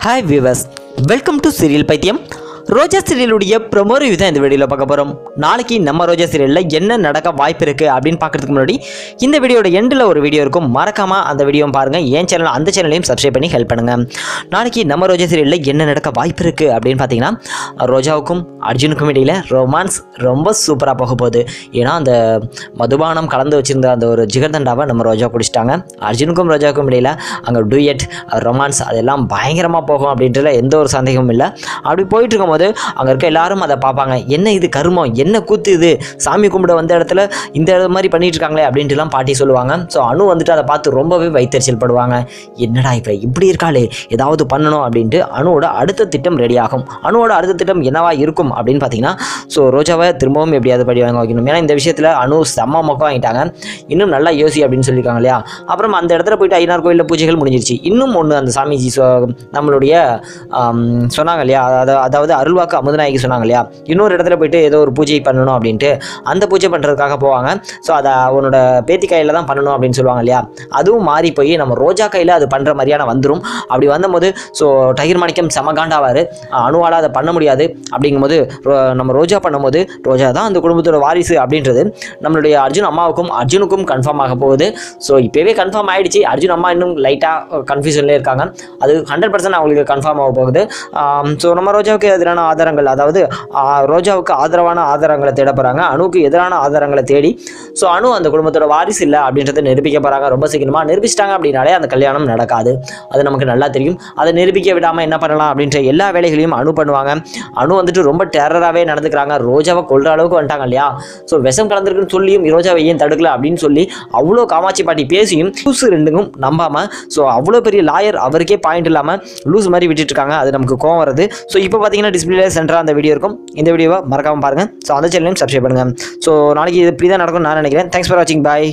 hi viewers welcome to serial பைத்தியம் Roja சீரியலுடைய promo review தான் இந்த வீடியோவில் பார்க்க போகிறோம் நாளைக்கு நம்ம ரோஜா சீரியலில் என்ன நடக்க வாய்ப்பு இருக்குது அப்படின்னு பார்க்குறதுக்கு முன்னாடி இந்த வீடியோட எண்டில் ஒரு வீடியோ இருக்கும். மறக்காமல் அந்த வீடியோ பாருங்கள் என் சேனல் அந்த சேனலையும் சப்ஸ்கிரைப் பண்ணி ஹெல்ப் பண்ணுங்கள் நாளைக்கு நம்ம ரோஜா சீரியலில் என்ன நடக்க வாய்ப்பு இருக்குது அப்படின்னு பார்த்தீங்கன்னா ரோஜாவுக்கும் அர்ஜுனுக்கும் இடையில் ரொமான்ஸ் ரொம்ப சூப்பராக போக போகுது. ஏன்னா அந்த மதுபானம் கலந்து வச்சிருந்த அந்த ஒரு ஜிகர்தண்டாவை நம்ம ரோஜா குடிச்சிட்டாங்க அர்ஜுனுக்கும் ரோஜாவுக்கும் இடையில் அங்கே டூயட் ரொமான்ஸ் அதெல்லாம் பயங்கரமாக போகும் அப்படின்றதுல எந்த ஒரு சந்தேகமும் இல்லை. அப்படி போயிட்டு இருக்கும்போது அங்கே இருக்க எல்லாரும் அதை பார்ப்பாங்க. என்ன இது கருமம்? என்ன கூத்து இது? சாமி கும்பிட வந்த இடத்துல இந்த மாதிரி பண்ணிட்டு இருக்காங்களே அப்படின்ட்டுலாம் பாட்டி சொல்லுவாங்க. ஸோ அணு வந்துட்டு அதை பார்த்து ரொம்பவே வைத்தறிச்சல் படுவாங்க. என்னடா இப்போ இப்படி இருக்காளே? ஏதாவது பண்ணணும் அப்படின்ட்டு அணுவோட அடுத்த திட்டம் ரெடி ஆகும். அணுவோட அடுத்த திட்டம் என்னவா இருக்கும் அப்படின்னு பார்த்தீங்கன்னா ஸோ ரோஜாவை திரும்பவும் எப்படியாவது படி வாங்க வைக்கணும். ஏன்னா இந்த விஷயத்தில் அணு செம்ம மொக்கம் வாங்கிட்டாங்க. இன்னும் நல்லா யோசி அப்படின்னு சொல்லியிருக்காங்க இல்லையா? அப்புறம் அந்த இடத்துல போயிட்டு ஐநார் கோயிலில் பூஜைகள் முடிஞ்சிருச்சு. இன்னும் ஒன்று அந்த சாமிஜி நம்மளுடைய சொன்னாங்க இல்லையா? அதாவது அதாவது அருள்வாக்கு அமுதநாயகி சொன்னாங்க இல்லையா இன்னொரு இடத்துல போயிட்டு ஏதோ ஒரு பூஜை பண்ணணும் அப்படின்ட்டு அந்த பூஜை பண்ணுறதுக்காக போவாங்க. ஸோ அதை அவனோட பேத்தி கையில் தான் பண்ணணும் அப்படின்னு சொல்லுவாங்க இல்லையா? அதுவும் மாறி போய் நம்ம ரோஜா கையில் அது பண்ணுற மாதிரியான வந்துடும் அப்படி வந்தபோது ஸோ டகிர் மாணிக்கம் செமகாண்டாவார் அணுவால் அதை பண்ண முடியாது. அப்படிங்கும்போது ரோ- நம்ம ரோஜா பண்ணும்போது ரோஜா தான் அந்த குடும்பத்தோட வாரிசு அப்படின்றது. நம்மளுடைய அர்ஜுன் அம்மாவுக்கும் அர்ஜுனுக்கும் கன்ஃபார்ம் ஆக போகுது. ஸோ இப்போவே கன்ஃபார்ம் ஆகிடுச்சு அர்ஜுன் அம்மா இன்னும் லைட்டாக கன்ஃபியூஷன்லேயே இருக்காங்க. அது ஹண்ட்ரட் பர்சன்ட் அவங்களுக்கு கன்ஃபார்ம் ஆக போகுது. ஸோ நம்ம ரோஜாவுக்கு எதிரான ஆதாரங்கள் அதாவது ரோஜாவுக்கு ஆதரவான ஆதாரங்களை தேட போகிறாங்க அணுவுக்கு எதிரான ஆதாரங்களை தேடி ஸோ அணு அந்த குடும்பத்தோட வாரிசு இல்லை அப்படின்றத நிரூபிக்க போகிறாங்க ரொம்ப சீக்கிரமாக நிரூபிச்சிட்டாங்க அப்படின்னாலே அந்த கல்யாணம் நடக்காது. அது நமக்கு நல்லா தெரியும். அதை நிரூபிக்க விடாமல் என்ன பண்ணலாம் அப்படின்ற எல்லா வேலைகளையும் அணு பண்ணுவாங்க. அணு வந்துட்டு ரொம்ப டெரராகவே நடந்துக்கிறாங்க. ரோஜாவை கொள்ற அளவுக்கு வந்துட்டாங்க இல்லையா? ஸோ விஷம் கலந்துருக்குன்னு சொல்லியும் ரோஜாவை ஏன் தடுக்கல அப்படின்னு சொல்லி அவ்வளோ காமாட்சி பாட்டி பேசியும் லூஸ் ரெண்டுக்கும் நம்பாமல் ஸோ அவ்வளோ பெரிய லாயர் அவருக்கே பாயிண்ட் இல்லாமல் லூஸ் மாதிரி விட்டுட்டு இருக்காங்க அது நமக்கு கோவம் வருது. ஸோ இப்போ பார்த்தீங்கன்னா டிஸ்பிளே சென்டராக அந்த வீடியோ இருக்கும். இந்த வீடியோவை மறக்காமல் பாருங்கள் ஸோ அந்த சேனலையும் சப்ஸ்கிரைப் பண்ணுங்கள் ஸோ நாளைக்கு இது இப்படி தான் நடக்கும்னு நான் நினைக்கிறேன். தேங்க்ஸ் ஃபார் வாட்சிங் பாய்